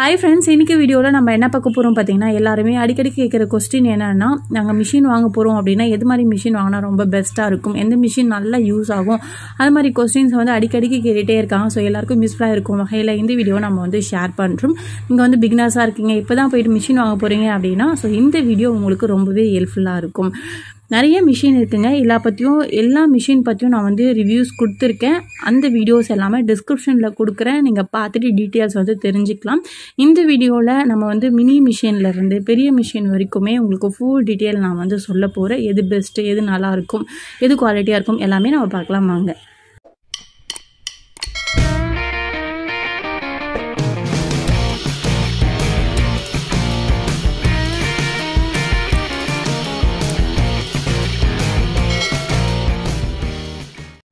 Hi friends இன்றைக்கி வீடியோவில் நம்ம என்ன பார்க்க போகிறோம் பார்த்தீங்கன்னா எல்லாருமே அடிக்கடி கேட்குற கொஸ்டின் என்னென்னா நாங்கள் மிஷின் வாங்க போகிறோம் அப்படின்னா எது மாதிரி மிஷின் வாங்கினா ரொம்ப பெஸ்ட்டாக இருக்கும்? எந்த மிஷின் நல்லா யூஸ் ஆகும்? அது மாதிரி கொஸ்டின்ஸ் வந்து அடிக்கடிக்கு கேட்டுகிட்டே இருக்காங்க. ஸோ எல்லாருக்கும் யூஸ்ஃபுல்லாக இருக்கும் வகையில் இந்த வீடியோவை நம்ம வந்து ஷேர் பண்ணுறோம் நீங்கள் வந்து பிக்னர்ஸாக இருக்கீங்க இப்போ தான் போயிட்டு மிஷின் வாங்க போகிறீங்க அப்படின்னா ஸோ இந்த வீடியோ உங்களுக்கு ரொம்பவே ஹெல்ப்ஃபுல்லாக இருக்கும். நிறைய மிஷின் இருக்குங்க. எல்லா பற்றியும் எல்லா மிஷின் பற்றியும் நான் வந்து ரிவ்யூஸ் கொடுத்துருக்கேன். அந்த வீடியோஸ் எல்லாமே டிஸ்கிரிப்ஷனில் கொடுக்குறேன். நீங்கள் பார்த்துட்டு டீட்டெயில்ஸ் வந்து தெரிஞ்சுக்கலாம். இந்த வீடியோவில் நம்ம வந்து மினி மிஷின்லேருந்து பெரிய மிஷின் வரைக்குமே உங்களுக்கு ஃபுல் டீட்டெயில் நான் வந்து சொல்ல போகிறேன் எது பெஸ்ட்டு எது நல்லாயிருக்கும் எது குவாலிட்டியாக இருக்கும் எல்லாமே நம்ம பார்க்கலாம் வாங்க.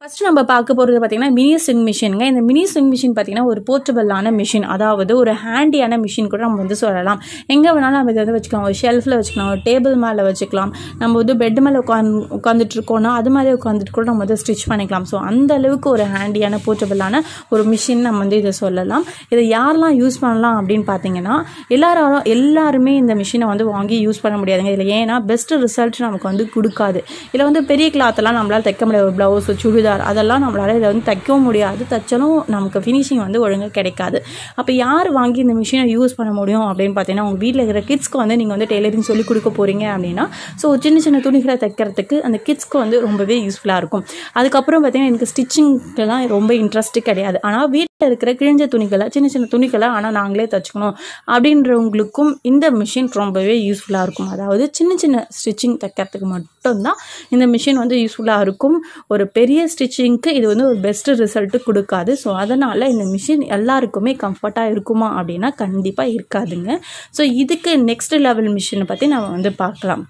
ஃபஸ்ட்டு நம்ம பார்க்க போகிறது பார்த்திங்கன்னா மினி ஸ்விங் மிஷினுங்க இந்த மினி ஸ்விங் மிஷின் பார்த்திங்கன்னா ஒரு போர்ட்டபிளான மிஷின் அதாவது ஒரு ஹேண்டியான மிஷின் கூட நம்ம வந்து சொல்லலாம். எங்கே வேணாலும் நம்ம இதை வந்து வச்சுக்கலாம். ஒரு ஷெல்ஃபில் வச்சுக்கலாம் ஒரு டேபிள் மேலே வச்சுக்கலாம். நம்ம வந்து பெட் மேலே உட்காந்து உட்காந்துட்டு இருக்கோம்னா அது மாதிரி உட்காந்துட்டு கூட நம்ம வந்து ஸ்டிச் பண்ணிக்கலாம். ஸோ அந்த அளவுக்கு ஒரு ஹேண்டியான போர்ட்டபிளான ஒரு மிஷின் நம்ம வந்து இதை சொல்லலாம். இதை யாரெல்லாம் யூஸ் பண்ணலாம் அப்படின்னு பார்த்தீங்கன்னா எல்லாரும் எல்லாருமே இந்த மிஷினை வந்து வாங்கி யூஸ் பண்ண முடியாதுங்க. இதில் ஏன்னா பெஸ்ட் ரிசல்ட் நமக்கு வந்து கொடுக்காது. இதில் வந்து பெரிய கிளாத்தெல்லாம் நம்மளால் தைக்க முடியாது. ப்ளவுஸ் சுடிதார் அதெல்லாம் நம்மளால் இதை வந்து தைக்கவும் முடியாது. தைச்சாலும் நமக்கு ஃபினிஷிங் வந்து ஒழுங்காக கிடைக்காது. அப்போ யார் வாங்கி இந்த மிஷினை யூஸ் பண்ண முடியும் அப்படின்னு பார்த்தீங்கன்னா உங்கள் வீட்டில் இருக்கிற கிட்ஸ்க்கு வந்து நீங்கள் வந்து டெய்லரிங் சொல்லி கொடுக்க போகிறீங்க அப்படின்னா ஸோ சின்ன சின்ன துணிகளை தைக்கிறதுக்கு அந்த கிட்ஸ்க்கு வந்து ரொம்பவே யூஸ்ஃபுல்லாக இருக்கும். அதுக்கப்புறம் பார்த்தீங்கன்னா எனக்கு ஸ்டிச்சிங்கெல்லாம் ரொம்ப இன்ட்ரெஸ்ட்டு கிடையாது. ஆனால் வீட்டில் இருக்கிற கிழிஞ்ச துணிகளை சின்ன சின்ன துணிகளை ஆனால் நாங்களே தைச்சிக்கணும் அப்படின்றவங்களுக்கும் இந்த மிஷின் ரொம்பவே யூஸ்ஃபுல்லாக இருக்கும். அதாவது சின்ன சின்ன ஸ்டிச்சிங் தைக்கிறதுக்கு மட்டும்தான் இந்த மிஷின் வந்து யூஸ்ஃபுல்லாக இருக்கும். ஒரு பெரிய ஸ்டிச் ஸ்டிச்சிங்க்கு இது வந்து ஒரு பெஸ்ட் ரிசல்ட்டு கொடுக்காது. ஸோ அதனால் இந்த மிஷின் எல்லாருக்குமே கம்ஃபர்ட்டாக இருக்குமா அப்படின்னா கண்டிப்பாக இருக்காதுங்க. ஸோ இதுக்கு நெக்ஸ்ட் லெவல் மிஷினை பற்றி நம்ம வந்து பார்க்கலாம்.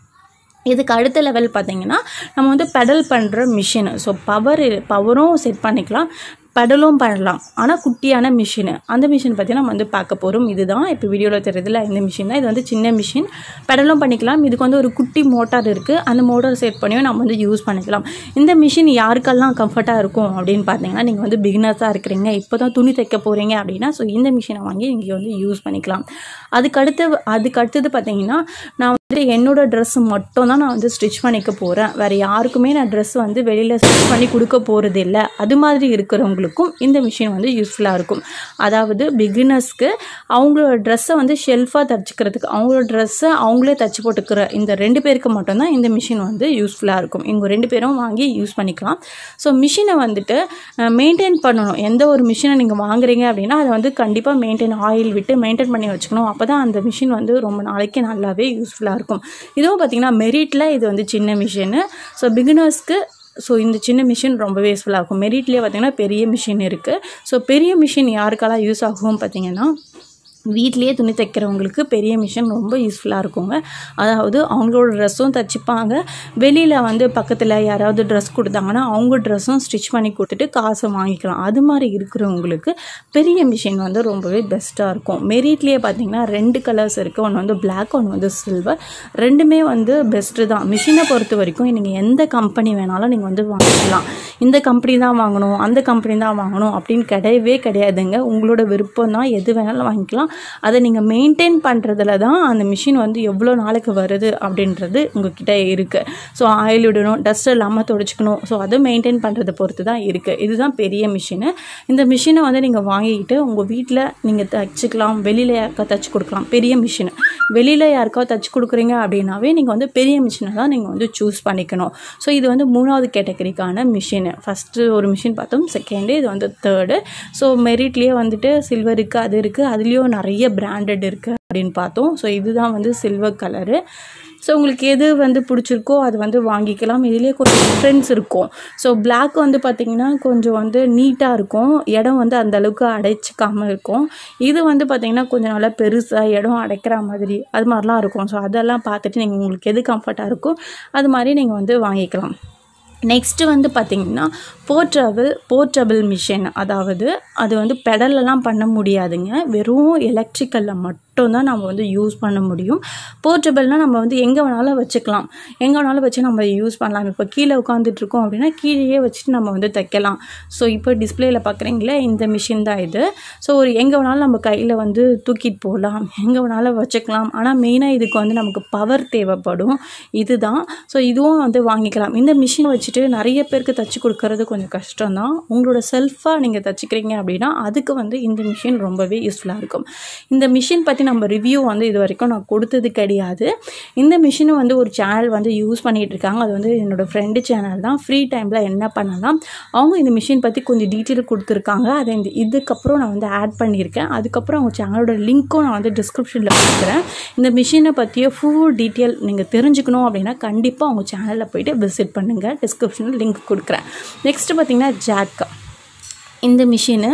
இதுக்கு அடுத்த லெவல் பார்த்திங்கன்னா நம்ம வந்து பெடல் பண்ணுற மிஷின் ஸோ பவர் பவரும் செட் பண்ணிக்கலாம். பெடலும் பண்ணலாம் ஆனால் குட்டியான மிஷினு. அந்த மிஷின் பற்றி நம்ம வந்து பார்க்க போகிறோம் இதுதான். இப்போ வீடியோவில் தெரியுதுல இந்த மிஷின் தான். இது வந்து சின்ன மிஷின். பெடலும் பண்ணிக்கலாம். இதுக்கு வந்து ஒரு குட்டி மோட்டார் இருக்குது அந்த மோட்டார் செட் பண்ணியும் நம்ம வந்து யூஸ் பண்ணிக்கலாம். இந்த மிஷின் யாருக்கெல்லாம் கம்ஃபர்ட்டாக இருக்கும் அப்படின்னு பார்த்தீங்கன்னா நீங்கள் வந்து பிகினர்ஸாக இருக்கிறீங்க. இப்போ தான் துணி தைக்க போகிறீங்க அப்படின்னா ஸோ இந்த மிஷினை வாங்கி நீங்கள் வந்து யூஸ் பண்ணிக்கலாம். அதுக்கடுத்து அதுக்கு அடுத்தது பார்த்தீங்கன்னா நான் வந்து என்னோட ட்ரெஸ் மட்டும் தான் நான் வந்து ஸ்டிச் பண்ணிக்க போகிறேன் வேறு யாருக்குமே நான் ட்ரெஸ் வந்து வெளியில் ஸ்டிச் பண்ணி கொடுக்க போகிறது இல்லை அது மாதிரி இருக்கிறவங்களுக்கும் இந்த மிஷின் வந்து யூஸ்ஃபுல்லாக இருக்கும். அதாவது பிகினர்ஸ்க்கு அவங்களோட ட்ரெஸ்ஸை வந்து ஷெல்ஃபாக தச்சுக்கிறதுக்கு அவங்களோட ட்ரெஸ்ஸை அவங்களே தச்சு போட்டுக்கிற இந்த ரெண்டு பேருக்கு மட்டும்தான் இந்த மிஷின் வந்து யூஸ்ஃபுல்லாக இருக்கும். இவங்க ரெண்டு பேரும் வாங்கி யூஸ் பண்ணிக்கலாம். ஸோ மிஷினை வந்துட்டு மெயின்டைன் பண்ணணும். எந்த ஒரு மிஷினை நீங்கள் வாங்குறீங்க அப்படின்னா அதை வந்து கண்டிப்பாக மெயின்டைன் ஆயில் விட்டு மெயின்டைன் பண்ணி வச்சுக்கணும். அப்போ தான் அந்த மிஷின் வந்து ரொம்ப நாளைக்கு நல்லாவே யூஸ்ஃபுல்லாக இருக்கும். இதுவும் பார்த்திங்கன்னா மெரிட்டில் இது வந்து சின்ன மிஷினு ஸோ பிகினர்ஸ்க்கு ஸோ இந்த சின்ன மிஷின் ரொம்பவே யூஸ்ஃபுல்லாக இருக்கும். மெரிட்லேயே பார்த்திங்கன்னா பெரிய மிஷின் இருக்குது ஸோ பெரிய மிஷின் யாருக்கெல்லாம் யூஸ் ஆகும் பார்த்திங்கன்னா வீட்லேயே துணி தைக்கிறவங்களுக்கு பெரிய மிஷின் ரொம்ப யூஸ்ஃபுல்லாக இருக்குங்க. அதாவது அவங்களோட ட்ரெஸ்ஸும் தைச்சிப்பாங்க. வெளியில் வந்து பக்கத்தில் யாராவது ட்ரெஸ் கொடுத்தாங்கன்னா அவங்க ட்ரெஸ்ஸும் ஸ்டிச் பண்ணி கொடுத்துட்டு காசை வாங்கிக்கலாம். அது மாதிரி இருக்கிறவங்களுக்கு பெரிய மிஷின் வந்து ரொம்பவே பெஸ்ட்டாக இருக்கும். மெரிட்லேயே பார்த்தீங்கன்னா ரெண்டு கலர்ஸ் இருக்குது ஒன்று வந்து பிளாக் ஒன்று வந்து சில்வர் ரெண்டுமே வந்து பெஸ்ட்டு தான். மிஷினை பொறுத்த வரைக்கும் நீங்கள் எந்த கம்பெனி வேணாலும் நீங்கள் வந்து வாங்கிக்கலாம். இந்த கம்பெனி தான் வாங்கணும் அந்த கம்பெனி தான் வாங்கணும் அப்படின்னு கிடையவே கிடையாதுங்க. உங்களோட விருப்பம் தான் எது வேணாலும் வாங்கிக்கலாம். அதை நீங்கள் மெயின்டைன் பண்ணுறதுல தான் அந்த மிஷின் வந்து எவ்வளோ நாளைக்கு வருது அப்படின்றது உங்ககிட்ட இருக்குது ஸோ ஆயில் விடணும் டஸ்ட் இல்லாமல் துடைச்சிக்கணும். ஸோ அதை மெயின்டைன் பண்ணுறதை பொறுத்து தான் இருக்குது இதுதான் பெரிய மிஷினு இந்த மிஷினை வந்து நீங்கள் வாங்கிக்கிட்டு உங்கள் வீட்டில் நீங்கள் தைச்சிக்கலாம் வெளியில் யாருக்கா தைச்சி கொடுக்கலாம். பெரிய மிஷினு வெளியில் யாருக்கா தைச்சி கொடுக்குறீங்க அப்படின்னாவே நீங்கள் வந்து பெரிய மிஷினை தான் நீங்கள் வந்து சூஸ் பண்ணிக்கணும். ஸோ இது வந்து மூணாவது கேட்டகரிக்கான மிஷினு ஃபஸ்ட்டு ஒரு மிஷின் பார்த்தோம் செகண்டு இது வந்து தேர்டு ஸோ மெரிட்லேயே வந்துட்டு சில்வர் இருக்குது அது இருக்குது அதுலேயும் நிறைய பிராண்டட் இருக்குது அப்படின்னு பார்த்தோம். ஸோ இதுதான் வந்து சில்வர் கலரு ஸோ உங்களுக்கு எது வந்து பிடிச்சிருக்கோ அது வந்து வாங்கிக்கலாம். இதுலேயே கொஞ்சம் டிஃப்ரென்ஸ் இருக்கும். ஸோ பிளாக் வந்து பார்த்திங்கன்னா கொஞ்சம் வந்து நீட்டாக இருக்கும். இடம் வந்து அந்தளவுக்கு அடைச்சிக்காமல் இருக்கும். இது வந்து பார்த்திங்கன்னா கொஞ்சம் நல்லா பெருசாக இடம் அடைக்கிற மாதிரி அது மாதிரிலாம் இருக்கும். ஸோ அதெல்லாம் பார்த்துட்டு நீங்கள் உங்களுக்கு எது கம்ஃபர்ட்டாக இருக்கோ அது மாதிரி நீங்கள் வந்து வாங்கிக்கலாம். நெக்ஸ்ட்டு வந்து பார்த்திங்கன்னா போர்ட்டபிள் போர்ட்டபிள் மிஷின் அதாவது அது வந்து பெடலெல்லாம் பண்ண முடியாதுங்க. வெறும் எலக்ட்ரிக்கலில் மட்டும். மட்டும்தான் நம்ம வந்து யூஸ் பண்ண முடியும். போர்ட்டபிள்னால் நம்ம வந்து எங்கே வேணாலும் வச்சுக்கலாம். எங்கே வேணாலும் வச்சு நம்ம யூஸ் பண்ணலாம். இப்போ கீழே உட்காந்துட்டு இருக்கோம் அப்படின்னா கீழேயே வச்சுட்டு நம்ம வந்து தைக்கலாம். ஸோ இப்போ டிஸ்பிளேயில் பார்க்குறீங்களே இந்த மிஷின் தான் இது. ஸோ ஒரு எங்கே வேணாலும் நம்ம கையில் வந்து தூக்கிட்டு போகலாம் எங்கே வேணாலும் வச்சுக்கலாம். ஆனால் மெயினாக இதுக்கு வந்து நமக்கு பவர் தேவைப்படும். இதுதான். ஸோ இதுவும் வந்து வாங்கிக்கலாம். இந்த மிஷினை வச்சுட்டு நிறைய பேருக்கு தச்சு கொடுக்கறது கொஞ்சம் கஷ்டம்தான். உங்களோட செல்ஃபாக நீங்கள் தச்சுக்கிறீங்க அப்படின்னா அதுக்கு வந்து இந்த மிஷின் ரொம்பவே யூஸ்ஃபுல்லாக இருக்கும். இந்த மிஷின் பற்றி நம்ம ரிவ்யூ வந்து இது வரைக்கும் நான் கொடுத்தது கிடையாது. இந்த மிஷினை வந்து ஒரு சேனல் வந்து யூஸ் பண்ணிகிட்ருக்காங்க அது வந்து என்னோடய ஃப்ரெண்டு சேனல் தான். ஃப்ரீ டைமில் என்ன பண்ணலாம்? அவங்க இந்த மிஷின் பற்றி கொஞ்சம் டீட்டெயில் கொடுத்துருக்காங்க. அதை இந்த இதுக்கப்புறம் நான் வந்து ஆட் பண்ணியிருக்கேன். அதுக்கப்புறம் அவங்க சேனலோட லிங்க்கும் நான் வந்து டிஸ்கிரிப்ஷனில் கொடுக்குறேன். இந்த மிஷினை பற்றிய ஃபுல் டீட்டெயில் நீங்கள் தெரிஞ்சுக்கணும் அப்படின்னா கண்டிப்பாக அவங்க சேனலில் போயிட்டு விசிட் பண்ணுங்கள் டிஸ்கிரிப்ஷனில் லிங்க் கொடுக்குறேன். நெக்ஸ்ட்டு பார்த்தீங்கன்னா ஜாக் இந்த மிஷினு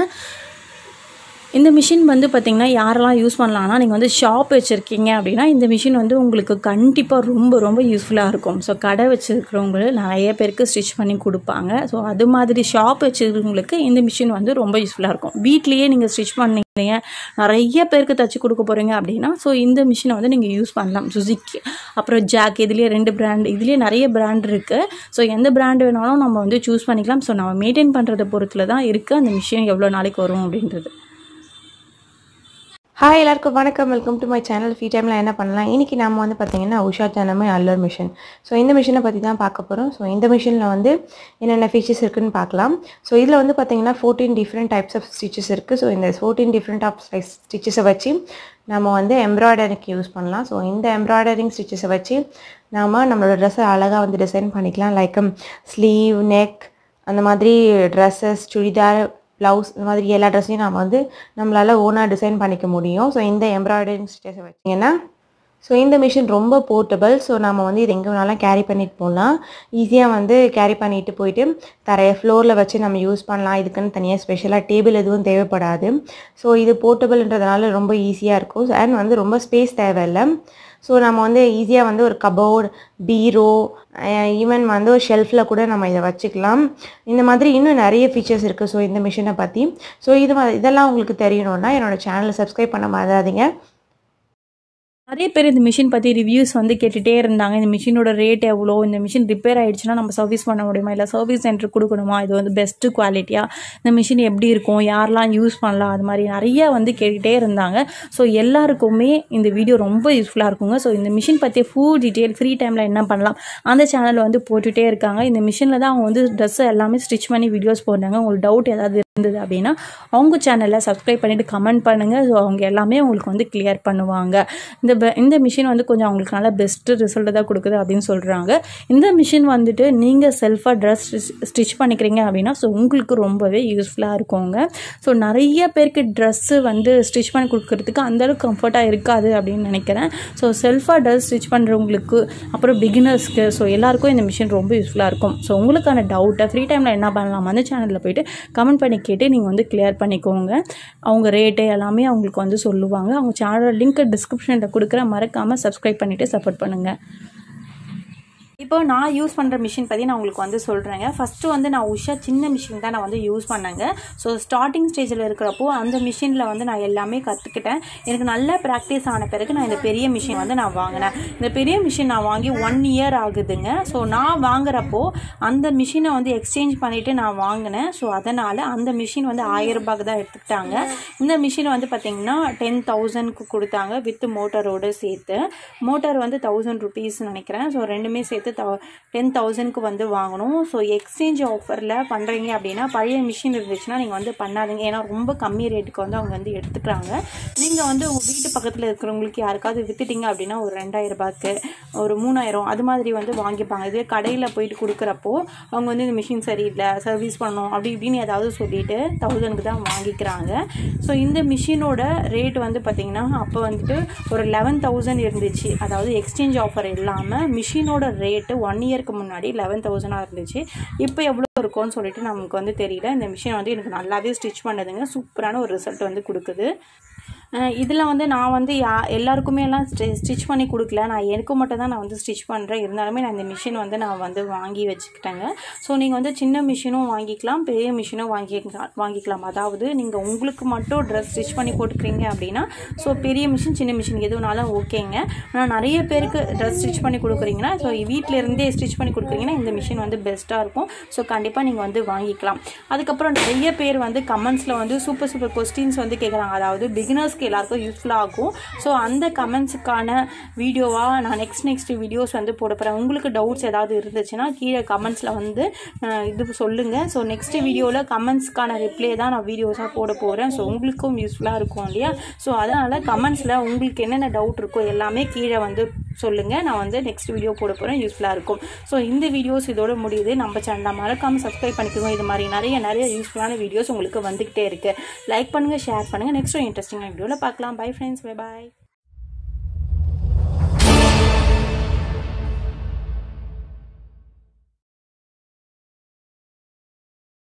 இந்த மிஷின் வந்து பார்த்திங்கன்னா யாரெல்லாம் யூஸ் பண்ணலாம்னா நீங்கள் வந்து ஷாப் வச்சுருக்கீங்க அப்படின்னா இந்த மிஷின் வந்து உங்களுக்கு கண்டிப்பாக ரொம்ப ரொம்ப யூஸ்ஃபுல்லாக இருக்கும். ஸோ கடை வச்சுருக்கிறவங்க நிறைய பேருக்கு ஸ்டிச் பண்ணி கொடுப்பாங்க. ஸோ அது மாதிரி ஷாப் வச்சுருக்கவங்களுக்கு இந்த மிஷின் வந்து ரொம்ப யூஸ்ஃபுல்லாக இருக்கும். வீட்லேயே நீங்கள் ஸ்டிச் பண்ணீங்க நிறைய பேருக்கு தச்சு கொடுக்க போகிறீங்க அப்படின்னா ஸோ இந்த மிஷினை வந்து நீங்கள் யூஸ் பண்ணலாம். சுசிக்கி அப்புறம் ஜாக் இதுலேயே ரெண்டு பிராண்ட் இதுலேயே நிறைய பிராண்ட் இருக்குது ஸோ எந்த பிராண்ட் வேணாலும் நம்ம வந்து சூஸ் பண்ணிக்கலாம். ஸோ நம்ம மெயின்டைன் பண்ணுறத பொறுத்தில் தான் இருக்குது அந்த மிஷின் எவ்வளோ நாளைக்கு வரும் அப்படின்றது. ஹாய் எல்லாருக்கும் வணக்கம். Welcome to my channel free டைமில் என்ன பண்ணலாம்? இன்றைக்கி நம்ம வந்து பார்த்திங்கன்னா உஷா சேனமே அல்லர் மிஷின் ஸோ இந்த மிஷினை பற்றி தான் பார்க்க போகிறோம் ஸோ இந்த மிஷினில் வந்து என்னென்ன ஃபீச்சர்ஸ் இருக்குன்னு பார்க்கலாம். ஸோ இதில் வந்து பார்த்தீங்கன்னா fourteen different types of stitches இருக்குது ஸோ இந்த ஃபோர்டீன் டிஃப்ரெண்ட் ஆஃப் ஸ்டிச்சஸை வச்சு நம்ம வந்து எம்ப்ராய்டரிக்கு யூஸ் பண்ணலாம். ஸோ இந்த எம்ப்ராய்டரிங் ஸ்டிச்சஸை வச்சு நாம் நம்மளோட ட்ரெஸ்ஸை அழகாக வந்து டிசைன் பண்ணிக்கலாம். லைக் ஸ்லீவ் நெக் அந்த மாதிரி ட்ரெஸ்ஸஸ் சுடிதார் ப்ளவுஸ் இந்த மாதிரி எல்லா ட்ரெஸ்ஸையும் நம்ம வந்து நம்மளால் ஓனாக டிசைன் பண்ணிக்க முடியும். ஸோ இந்த எம்ப்ராய்டரிங் ஸ்டேஸை வச்சிங்கன்னா ஸோ இந்த மிஷின் ரொம்ப போர்ட்டபிள் ஸோ நம்ம வந்து இது எங்கே வேணாலும் கேரி பண்ணிட்டு போகலாம் ஈஸியாக வந்து கேரி பண்ணிட்டு போயிட்டு தரைய ஃப்ளோரில் வச்சு நம்ம யூஸ் பண்ணலாம். இதுக்குன்னு தனியாக ஸ்பெஷலாக டேபிள் எதுவும் தேவைப்படாது. ஸோ இது போர்ட்டபிள்ன்றதுனால ரொம்ப ஈஸியாக இருக்கும். அண்ட் வந்து ரொம்ப ஸ்பேஸ் தேவையில்லை. ஸோ நம்ம வந்து ஈஸியாக வந்து ஒரு கபோர்டு பீரோ ஈவன் வந்து ஒரு ஷெல்ஃபில் கூட நம்ம இதை வச்சுக்கலாம். இந்த மாதிரி இன்னும் நிறைய ஃபீச்சர்ஸ் இருக்குது ஸோ இந்த மிஷினை பற்றி ஸோ இது இதெல்லாம் உங்களுக்கு தெரியணுன்னா என்னோடய சேனலை சப்ஸ்கிரைப் பண்ண மறந்துடாதீங்க. நிறைய பேர் இந்த மிஷின் பற்றி ரிவ்யூஸ் வந்து கேட்டுகிட்டே இருந்தாங்க. இந்த மிஷினோட ரேட் எவ்வளோ? இந்த மிஷின் ரிப்பேர் ஆகிடுச்சுன்னா நம்ம சர்வீஸ் பண்ண முடியுமா? இல்லை சர்வீஸ் சென்டர் கொடுக்கணுமா? இது வந்து பெஸ்ட்டு குவாலிட்டியாக இந்த மிஷின் எப்படி இருக்கும்? யாரெல்லாம் யூஸ் பண்ணலாம்? அது மாதிரி நிறைய வந்து கேட்டுகிட்டே இருந்தாங்க. ஸோ எல்லாருக்குமே இந்த வீடியோ ரொம்ப யூஸ்ஃபுல்லாக இருக்குங்க. ஸோ இந்த மிஷின் பற்றிய ஃபுல் டீட்டெயில் ஃப்ரீ டைமில் என்ன பண்ணலாம்? அந்த சேனலில் வந்து போட்டுகிட்டே இருக்காங்க. இந்த மிஷினில் தான் அவங்க வந்து ட்ரெஸ்ஸு எல்லாமே ஸ்டிச் பண்ணி வீடியோஸ் போடுறாங்க உங்களுக்கு டவுட் ஏதாவது இருந்தது அப்படின்னா அவங்க சேனலை சப்ஸ்கிரைப் பண்ணிவிட்டு கமெண்ட் பண்ணுங்கள் ஸோ அவங்க எல்லாமே உங்களுக்கு வந்து கிளியர் பண்ணுவாங்க. இந்த பெ- இந்த மிஷின் வந்து கொஞ்சம் அவங்களுக்கு நல்லா பெஸ்ட்டு ரிசல்ட்டு தான் கொடுக்குது அப்படின்னு சொல்கிறாங்க இந்த மிஷின் வந்துட்டு நீங்கள் செல்ஃபாக ட்ரெஸ் ஸ்டிச் பண்ணிக்கிறீங்க அப்படின்னா ஸோ உங்களுக்கு ரொம்பவே யூஸ்ஃபுல்லாக இருக்குங்க. ஸோ நிறைய பேருக்கு ட்ரெஸ்ஸு வந்து ஸ்டிச் பண்ணி கொடுக்குறதுக்கு அந்தளவுக்கு கம்ஃபர்ட்டாக இருக்காது அப்படின்னு நினைக்கிறேன். ஸோ செல்ஃபாக ட்ரெஸ் ஸ்டிச் பண்ணுறவங்களுக்கு அப்புறம் பிகினர்ஸ்க்கு ஸோ எல்லாருக்கும் இந்த மிஷின் ரொம்ப யூஸ்ஃபுல்லாக இருக்கும். ஸோ உங்களுக்கான டவுட்டை ஃப்ரீ டைமில் என்ன பண்ணலாம் அந்த சேனலில் போயிட்டு கமெண்ட் பண்ணி கேட்டு நீங்கள் வந்து கிளியர் பண்ணிக்கோங்க. அவங்க ரேட்டு எல்லாமே அவங்களுக்கு வந்து சொல்லுவாங்க. அவங்க சேனலோட லிங்க் டிஸ்கிரிப்ஷனில் கொடுக்குறேன். மறக்காமல் சப்ஸ்கிரைப் பண்ணிவிட்டு சப்போர்ட் பண்ணுங்கள் இப்போ நான் யூஸ் பண்ணுற மிஷின் பற்றி நான் உங்களுக்கு வந்து சொல்கிறேங்க ஃபஸ்ட்டு வந்து நான் உஷா சின்ன மிஷின் தான் நான் வந்து யூஸ் பண்ணேங்க. ஸோ ஸ்டார்டிங் ஸ்டேஜில் இருக்கிறப்போ அந்த மிஷினில் வந்து நான் எல்லாமே கற்றுக்கிட்டேன் எனக்கு நல்லா ப்ராக்டிஸ் ஆன பிறகு நான் இந்த பெரிய மிஷின் வந்து நான் வாங்கினேன். இந்த பெரிய மிஷின் நான் வாங்கி ஒன் இயர் ஆகுதுங்க. ஸோ நான் வாங்குறப்போ அந்த மிஷினை வந்து எக்ஸ்சேஞ்ச் பண்ணிவிட்டு நான் வாங்கினேன். ஸோ அதனால் அந்த மிஷின் வந்து ஆயிரம் ரூபாய்க்கு தான் எடுத்துக்கிட்டாங்க. இந்த மிஷின் வந்து பார்த்திங்கன்னா டென் தௌசண்ட்க்கு கொடுத்தாங்க வித் மோட்டரோடு சேர்த்து. மோட்டார் வந்து தௌசண்ட் ருபீஸ் நினைக்கிறேன். ஸோ ரெண்டுமே சேர்த்து தௌ டென் தௌசண்ட்க்கு வந்து வாங்கணும். ஸோ எக்ஸ்சேஞ்ச் ஆஃபரில் பண்ணுறீங்க அப்படின்னா பழைய மிஷின் இருந்துச்சுன்னா நீங்கள் வந்து பண்ணாதீங்க. ஏன்னா ரொம்ப கம்மி ரேட்டுக்கு வந்து அவங்க வந்து எடுத்துக்கிறாங்க. நீங்கள் வந்து உங்கள் வீட்டு பக்கத்தில் இருக்கிறவங்களுக்கு யாருக்காவது வித்துட்டீங்க அப்படின்னா ஒரு ரெண்டாயிரம் ரூபாய்க்கு ஒரு மூணாயிரம் அது மாதிரி வந்து வாங்கிப்பாங்க. இதே கடையில் போயிட்டு கொடுக்குறப்போ அவங்க வந்து இந்த மிஷின் சரியில்லை சர்வீஸ் பண்ணணும் அப்படி இப்படின்னு ஏதாவது சொல்லிட்டு தௌசண்ட்க்கு தான் வாங்கிக்கிறாங்க. ஸோ இந்த மிஷினோட ரேட் வந்து பார்த்திங்கன்னா அப்போ வந்துட்டு ஒரு லெவன் தௌசண்ட் இருந்துச்சு. அதாவது எக்ஸ்சேஞ்ச் ஆஃபர் இல்லாமல் மிஷினோட ரேட்டு ஒன் இயருக்கு முன்னாடி லெவன் தௌசண்டாக இருந்துச்சு. இப்போ எவ்வளோ இருக்கும்னு சொல்லிட்டு நமக்கு வந்து தெரியல. இந்த மிஷின் வந்து எனக்கு நல்லாவே ஸ்டிச் பண்ணதுங்க. சூப்பரான ஒரு ரிசல்ட் வந்து கொடுக்குது. இதில் வந்து நான் வந்து யா எல்லாருக்குமே எல்லாம் ஸ்டிச் பண்ணி கொடுக்கல. நான் எனக்கு மட்டும் தான் நான் வந்து ஸ்டிச் பண்ணுறேன் இருந்தாலுமே நான் இந்த மிஷின் வந்து நான் வந்து வாங்கி வச்சுக்கிட்டேங்க. ஸோ நீங்கள் வந்து சின்ன மிஷினும் வாங்கிக்கலாம் பெரிய மிஷினும் வாங்கிக்கலாம் வாங்கிக்கலாம். அதாவது நீங்கள் உங்களுக்கு மட்டும் ட்ரெஸ் ஸ்டிச் பண்ணி போட்டுக்கிறீங்க அப்படின்னா ஸோ பெரிய மிஷின் சின்ன மிஷின் எதுனாலும் ஓகேங்க. ஆனால் நிறைய பேருக்கு ட்ரெஸ் ஸ்டிச் பண்ணி கொடுக்குறீங்கன்னா ஸோ வீட்டிலேருந்தே ஸ்டிச் பண்ணி கொடுக்குறீங்கன்னா இந்த மிஷின் வந்து பெஸ்ட்டாக இருக்கும். ஸோ கண்டிப்பாக நீங்கள் வந்து வாங்கிக்கலாம். அதுக்கப்புறம் நிறைய பேர் வந்து கமெண்ட்ஸில் வந்து சூப்பர் சூப்பர் கொஸ்டின்ஸ் வந்து கேட்குறாங்க அதாவது பிகினர்ஸ்க்கு எல்லாருக்கும் யூஸ்ஃபுல்லாக ஆகும் ஸோ அந்த கமெண்ட்ஸுக்கான வீடியோவாக நான் நெக்ஸ்ட் நெக்ஸ்ட் வீடியோஸ் வந்து போட போகிறேன் உங்களுக்கு டவுட்ஸ் ஏதாவது இருந்துச்சுன்னா கீழே கமெண்ட்ஸில் வந்து இது சொல்லுங்கள் ஸோ நெக்ஸ்ட் வீடியோவில் கமெண்ட்ஸ்க்கான ரிப்ளை தான் நான் வீடியோஸாக போட போகிறேன் ஸோ உங்களுக்கும் யூஸ்ஃபுல்லாக இருக்கும் இல்லையா? ஸோ அதனால் கமெண்ட்ஸில் உங்களுக்கு என்னென்ன டவுட் இருக்கோ எல்லாமே கீழே வந்து சொல்லுங்கள் நான் வந்து நெக்ஸ்ட் வீடியோ போட போகிறேன் யூஸ்ஃபுல்லாக இருக்கும். ஸோ இந்த வீடியோஸ் இதோட முடியுது. நம்ம சேனலை மறக்காமல் சப்ஸ்கிரைப் பண்ணிக்கோங்க. இது மாதிரி நிறைய நிறைய யூஸ்ஃபுல்லான வீடியோஸ் உங்களுக்கு வந்துக்கிட்டே இருக்குது லைக் பண்ணுங்கள் ஷேர் பண்ணுங்கள் நெக்ஸ்ட் இன்ட்ரெஸ்டிங்கான வீடியோவில் பார்க்கலாம். Bye friends bye bye